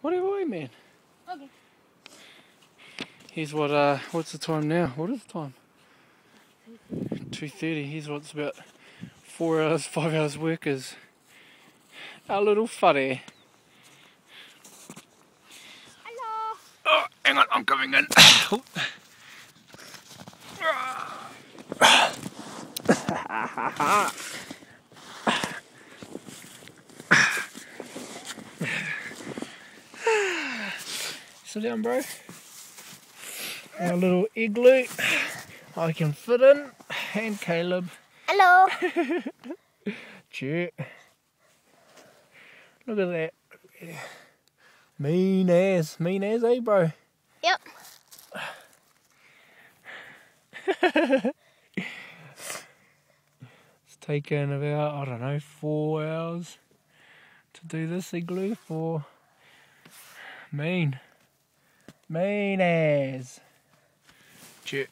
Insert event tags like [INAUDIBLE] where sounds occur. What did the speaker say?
Whatever way, man. Okay. Here's what, uh, what's the time now? What is the time? 2.30. Here's what's about four hours, five hours work is. Our little fuddy. Hello. Oh, hang on, I'm coming in. Sit down, bro. Our little igloo. I can fit in. And Caleb. Hello. [LAUGHS] Cheer. Look at that. Mean ass. Mean ass, eh, bro? Yep. [LAUGHS] It's taken about, I don't know, four hours to do this igloo for mean. Mean as. Cheer.